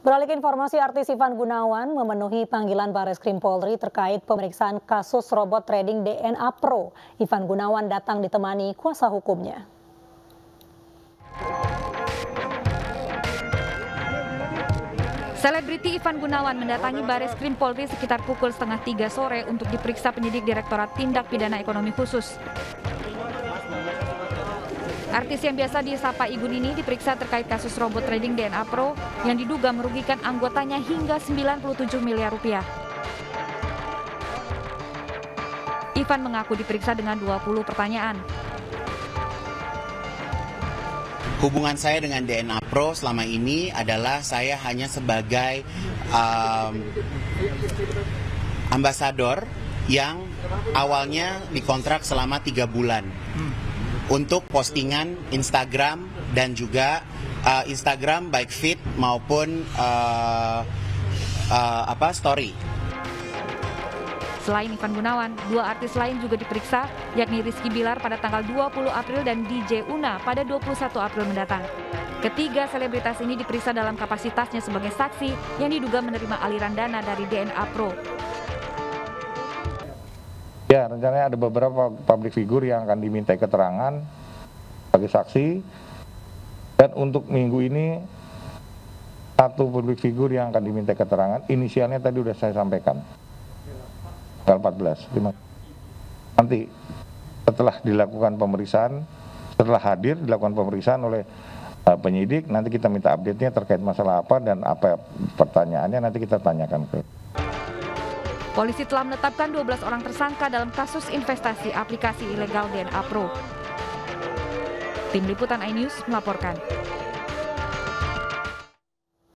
Beralih ke informasi artis Ivan Gunawan memenuhi panggilan Baris Krim Polri terkait pemeriksaan kasus robot trading DNA Pro. Ivan Gunawan datang ditemani kuasa hukumnya. Selebriti Ivan Gunawan mendatangi Baris Krim Polri sekitar pukul setengah tiga sore untuk diperiksa penyidik Direktorat Tindak Pidana Ekonomi Khusus. Artis yang biasa disapa Igun ini diperiksa terkait kasus robot trading DNA Pro yang diduga merugikan anggotanya hingga 97 miliar rupiah. Ivan mengaku diperiksa dengan 20 pertanyaan. Hubungan saya dengan DNA Pro selama ini adalah saya hanya sebagai um, ambasador yang awalnya dikontrak selama tiga bulan untuk postingan Instagram dan juga uh, Instagram baik feed maupun uh, uh, apa story. Selain Ivan Gunawan, dua artis lain juga diperiksa, yakni Rizky Bilar pada tanggal 20 April dan DJ Una pada 21 April mendatang. Ketiga selebritas ini diperiksa dalam kapasitasnya sebagai saksi yang diduga menerima aliran dana dari DNA Pro. Ya, rencananya ada beberapa public figure yang akan diminta keterangan sebagai saksi. Dan untuk minggu ini satu public figure yang akan diminta keterangan, inisialnya tadi sudah saya sampaikan. Tanggal 14. Nanti setelah dilakukan pemeriksaan, setelah hadir dilakukan pemeriksaan oleh uh, penyidik, nanti kita minta update-nya terkait masalah apa dan apa pertanyaannya nanti kita tanyakan ke Polisi telah menetapkan 12 orang tersangka dalam kasus investasi aplikasi ilegal DNA Pro. Tim Liputan iNews melaporkan.